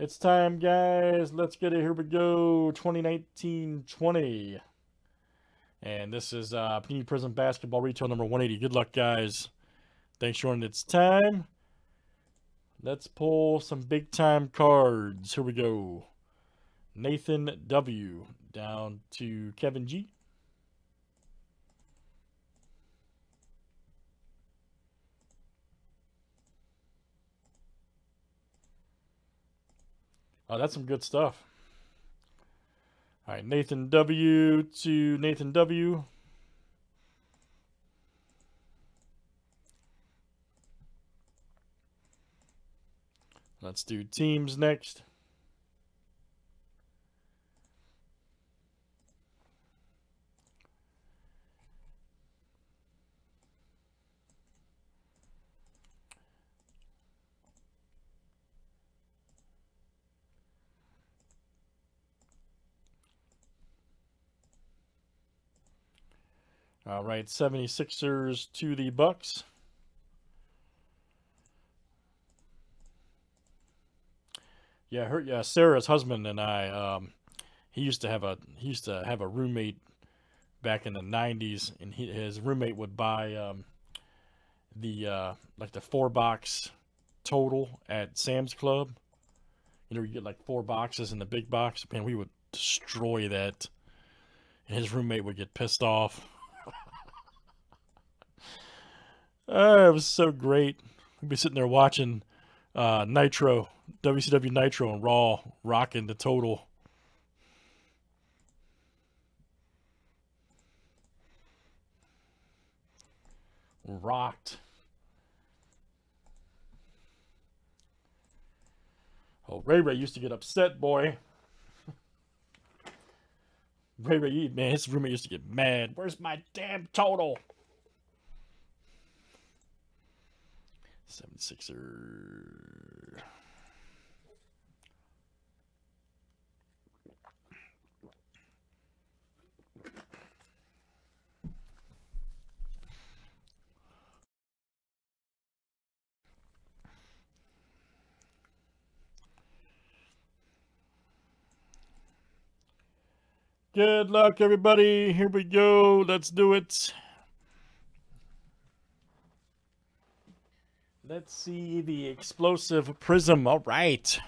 It's time, guys. Let's get it. Here we go. 2019-20. And this is uh, Panini Prizm Basketball Retail number 180. Good luck, guys. Thanks, Jordan. It's time. Let's pull some big-time cards. Here we go. Nathan W. Down to Kevin G. Oh, that's some good stuff. All right, Nathan W to Nathan W. Let's do teams next. All right, 76ers to the Bucks. Yeah, her yeah, Sarah's husband and I um he used to have a he used to have a roommate back in the 90s and he, his roommate would buy um the uh like the four box total at Sam's Club. You know, you get like four boxes in the big box. Man, we would destroy that. And his roommate would get pissed off. Oh, it was so great. We'd be sitting there watching uh, Nitro, WCW Nitro and Raw, rocking the total. Rocked. Oh, Ray Ray used to get upset, boy. Ray Ray, man, his roommate used to get mad. Where's my damn total? 76er. Good luck, everybody. Here we go. Let's do it. Let's see the explosive prism. All right.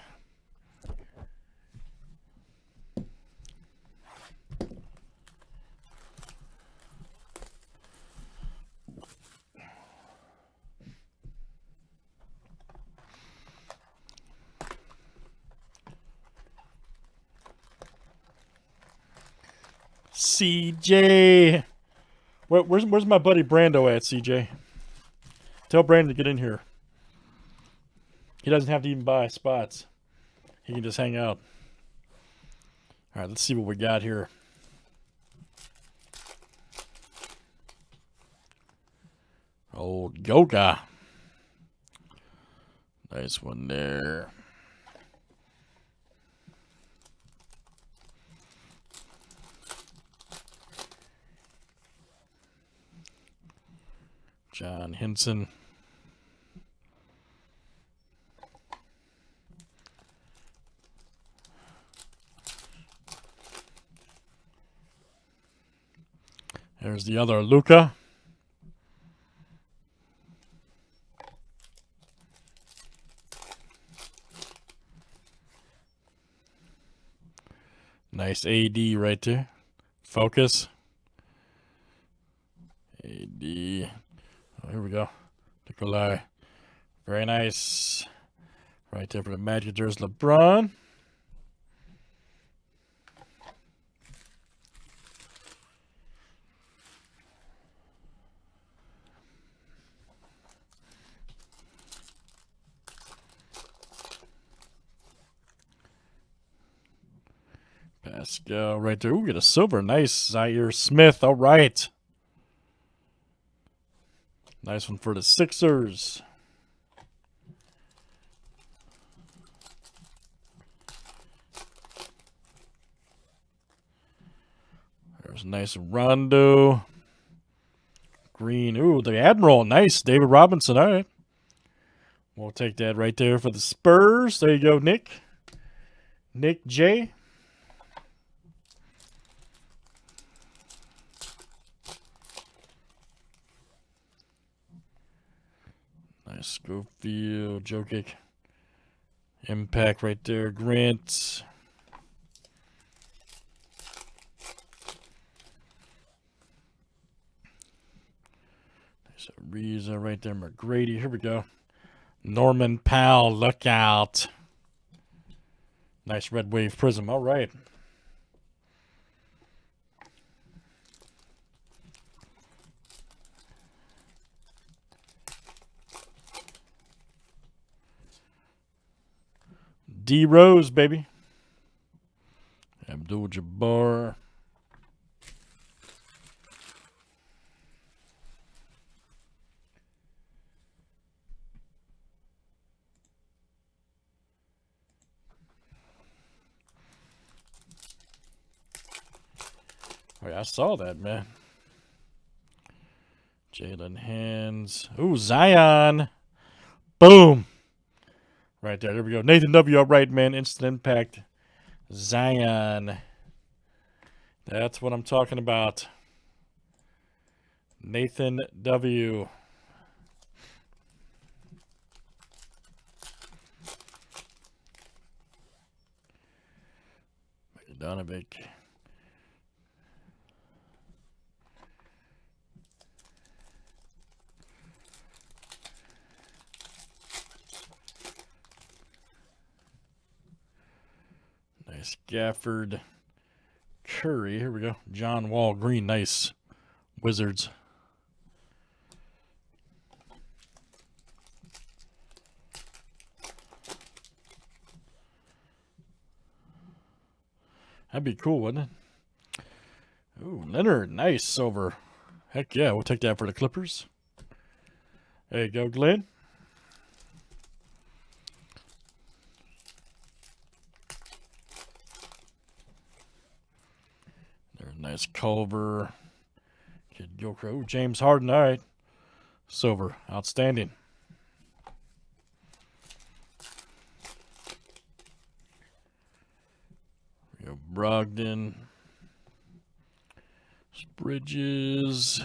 CJ. Where, where's where's my buddy Brando at, CJ? Tell Brandon to get in here. He doesn't have to even buy spots. He can just hang out. All right, let's see what we got here. Old Goga. Nice one there. John Henson. There's the other Luka. Nice AD right there. Focus. AD. Oh, here we go. Nikolai. Very nice. Right there for the Magic. There's LeBron. Pascal right there. Ooh, get a silver. Nice. Zhaire Smith. All right. Nice one for the Sixers. There's a nice Rondo. Green. Ooh, the Admiral. Nice. David Robinson. All right. We'll take that right there for the Spurs. There you go, Nick. Nick J. Schofield, Jokic. Impact right there, Grant. There's a Reza right there, McGrady. Here we go. Norman Powell, look out. Nice red wave prism. All right. D Rose, baby. Abdul Jabbar. Oh, yeah, I saw that, man. Jaylen Hands. Ooh, Zion. Boom. Right there. There we go. Nathan W. Upright, man. Instant impact. Zion. That's what I'm talking about. Nathan W. Donovic. Gafford. Curry. Here we go. John Wall Green. Nice. Wizards. That'd be cool, wouldn't it? Ooh, Leonard. Nice over. Heck yeah, we'll take that for the Clippers. There you go, Glenn. Nice Culver. Kidd-Gilchrist. Ooh, James Harden. All right. Silver. Outstanding. We go Brogdon. Bridges.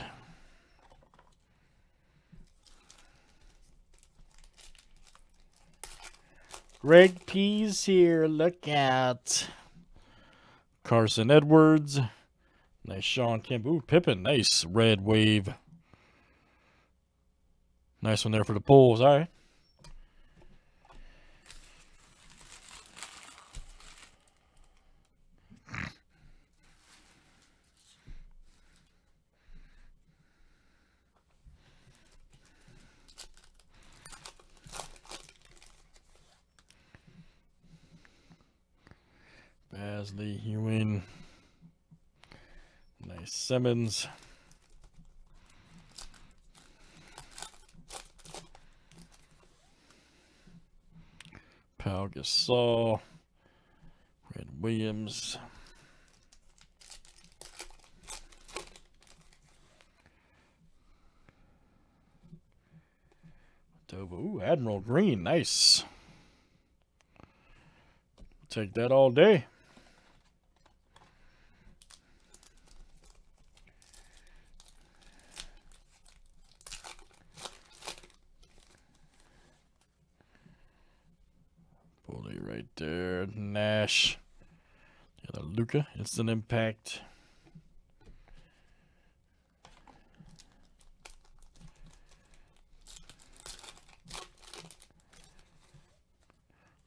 Greg P's here. Look out. Carson Edwards. Nice Shawn Kemp. Ooh, Pippen. Nice red wave. Nice one there for the Bulls. All right. Beasley, Ewing. Simmons. Pau Gasol. Red Williams. Ooh, Admiral Green. Nice. Take that all day. Bully right there. Nash. Yeah, Luka. Instant impact.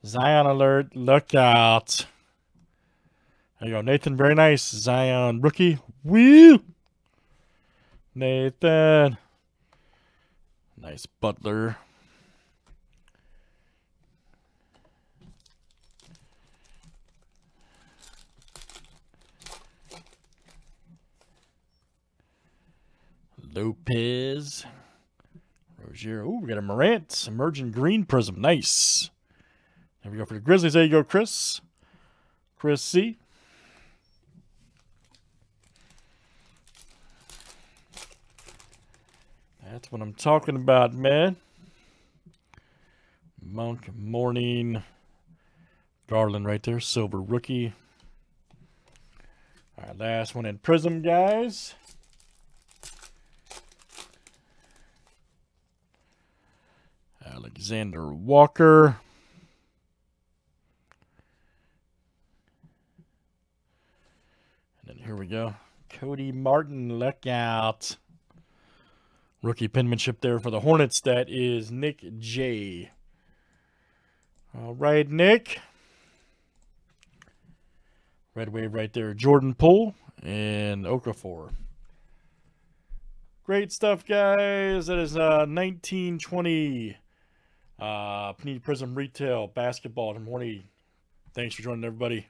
Zion alert. Look out. There you go. Nathan, very nice. Zion rookie. Woo! Nathan. Nice Butler. Lopez. Rozier. Ooh, we got a Morant. Emerging green prism. Nice. There we go for the Grizzlies. There you go, Chris. Chris C. That's what I'm talking about, man. Monk Mourning. Garland right there, silver rookie. All right, last one in Prizm, guys. Alexander Walker. And then here we go. Cody Martin, look out. Rookie penmanship there for the Hornets. That is Nick J. All right, Nick. Red Wave right there. Jordan Poole and Okafor. Great stuff, guys. That is uh, 1920 uh, Panini Prizm Retail Basketball the morning. Thanks for joining, everybody.